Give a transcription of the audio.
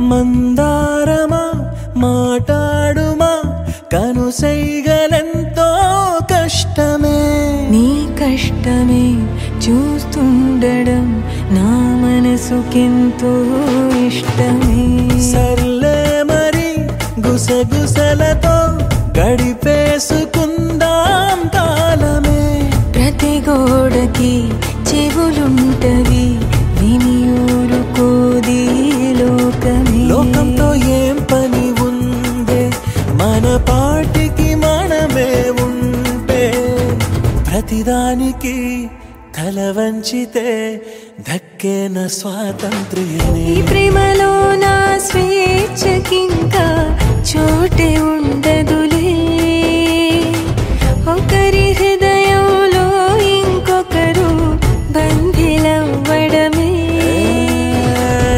మందారమా మాటాడుమా కనుసైగలెంతో కష్టమే. నీ కష్టమే చూస్తుండడం నా మనసుకెంతో ఇష్టమే. సర్లే మరి గుసగుసలతో గడిపేసుకుందాం కాలమే. ప్రతి గోడకి చెవులుంటవి లోకంతో ఏం పని ఉందే? మన పాటికి మనమే ఉంటే ప్రతిదానికి తల వంచితే దక్కేన స్వాతంత్ర్యమే. ఈ ప్రేమలో నా స్వేచ్ఛకింకా చోటే ఉండదు